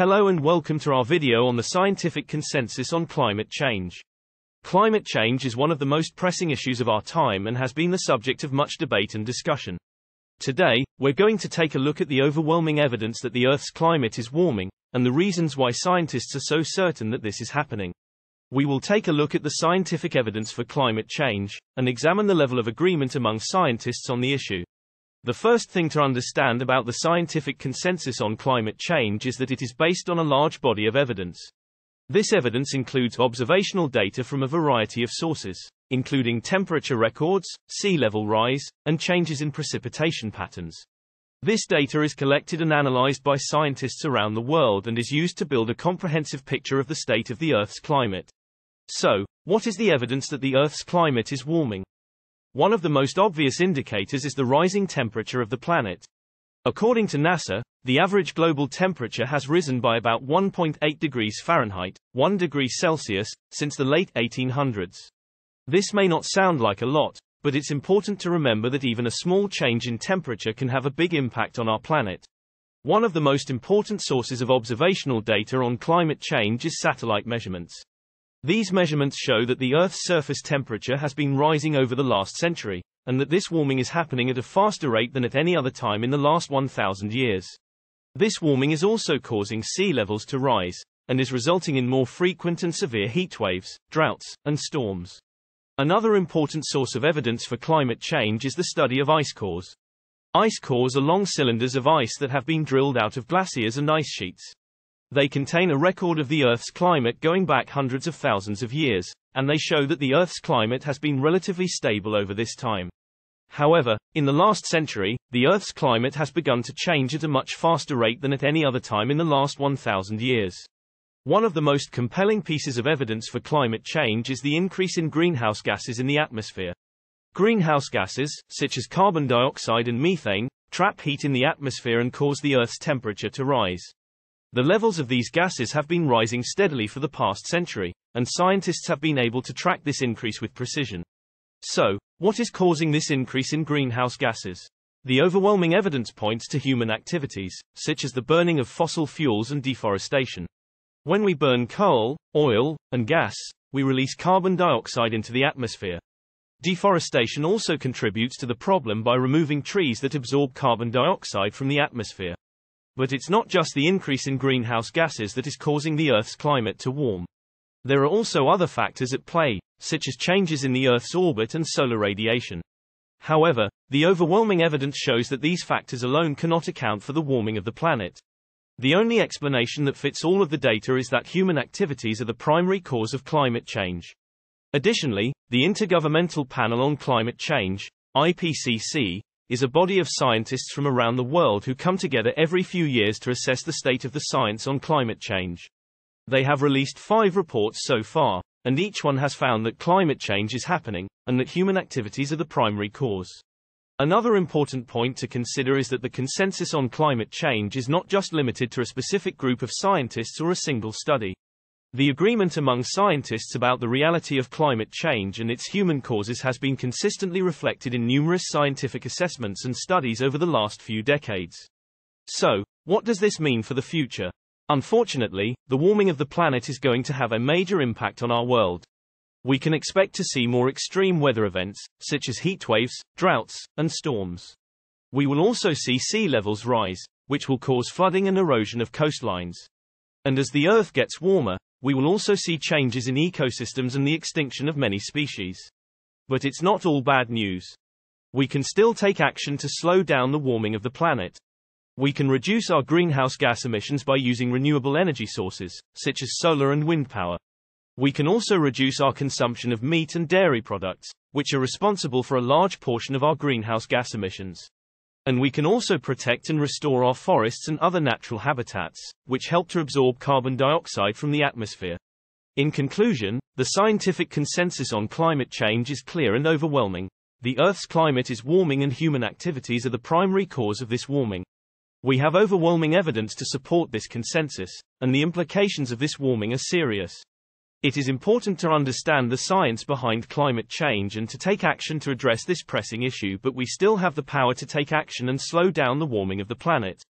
Hello and welcome to our video on the scientific consensus on climate change. Climate change is one of the most pressing issues of our time and has been the subject of much debate and discussion. Today, we're going to take a look at the overwhelming evidence that the Earth's climate is warming, and the reasons why scientists are so certain that this is happening. We will take a look at the scientific evidence for climate change, and examine the level of agreement among scientists on the issue. The first thing to understand about the scientific consensus on climate change is that it is based on a large body of evidence. This evidence includes observational data from a variety of sources, including temperature records, sea level rise, and changes in precipitation patterns. This data is collected and analyzed by scientists around the world and is used to build a comprehensive picture of the state of the Earth's climate. So, what is the evidence that the Earth's climate is warming? One of the most obvious indicators is the rising temperature of the planet. According to NASA, the average global temperature has risen by about 1.8 degrees Fahrenheit, 1 degree Celsius, since the late 1800s. This may not sound like a lot, but it's important to remember that even a small change in temperature can have a big impact on our planet. One of the most important sources of observational data on climate change is satellite measurements. These measurements show that the Earth's surface temperature has been rising over the last century, and that this warming is happening at a faster rate than at any other time in the last 1,000 years. This warming is also causing sea levels to rise, and is resulting in more frequent and severe heatwaves, droughts, and storms. Another important source of evidence for climate change is the study of ice cores. Ice cores are long cylinders of ice that have been drilled out of glaciers and ice sheets. They contain a record of the Earth's climate going back hundreds of thousands of years, and they show that the Earth's climate has been relatively stable over this time. However, in the last century, the Earth's climate has begun to change at a much faster rate than at any other time in the last 1,000 years. One of the most compelling pieces of evidence for climate change is the increase in greenhouse gases in the atmosphere. Greenhouse gases, such as carbon dioxide and methane, trap heat in the atmosphere and cause the Earth's temperature to rise. The levels of these gases have been rising steadily for the past century, and scientists have been able to track this increase with precision. So, what is causing this increase in greenhouse gases? The overwhelming evidence points to human activities, such as the burning of fossil fuels and deforestation. When we burn coal, oil, and gas, we release carbon dioxide into the atmosphere. Deforestation also contributes to the problem by removing trees that absorb carbon dioxide from the atmosphere. But it's not just the increase in greenhouse gases that is causing the Earth's climate to warm. There are also other factors at play, such as changes in the Earth's orbit and solar radiation. However, the overwhelming evidence shows that these factors alone cannot account for the warming of the planet. The only explanation that fits all of the data is that human activities are the primary cause of climate change. Additionally, the Intergovernmental Panel on Climate Change, IPCC, is a body of scientists from around the world who come together every few years to assess the state of the science on climate change. They have released five reports so far, and each one has found that climate change is happening, and that human activities are the primary cause. Another important point to consider is that the consensus on climate change is not just limited to a specific group of scientists or a single study. The agreement among scientists about the reality of climate change and its human causes has been consistently reflected in numerous scientific assessments and studies over the last few decades. So, what does this mean for the future? Unfortunately, the warming of the planet is going to have a major impact on our world. We can expect to see more extreme weather events, such as heat waves, droughts, and storms. We will also see sea levels rise, which will cause flooding and erosion of coastlines. And as the Earth gets warmer, we will also see changes in ecosystems and the extinction of many species. But it's not all bad news. We can still take action to slow down the warming of the planet. We can reduce our greenhouse gas emissions by using renewable energy sources, such as solar and wind power. We can also reduce our consumption of meat and dairy products, which are responsible for a large portion of our greenhouse gas emissions. And we can also protect and restore our forests and other natural habitats, which help to absorb carbon dioxide from the atmosphere. In conclusion, the scientific consensus on climate change is clear and overwhelming. The Earth's climate is warming and human activities are the primary cause of this warming. We have overwhelming evidence to support this consensus, and the implications of this warming are serious. It is important to understand the science behind climate change and to take action to address this pressing issue but we still have the power to take action and slow down the warming of the planet.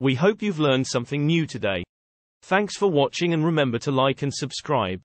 We hope you've learned something new today. Thanks for watching and remember to like and subscribe.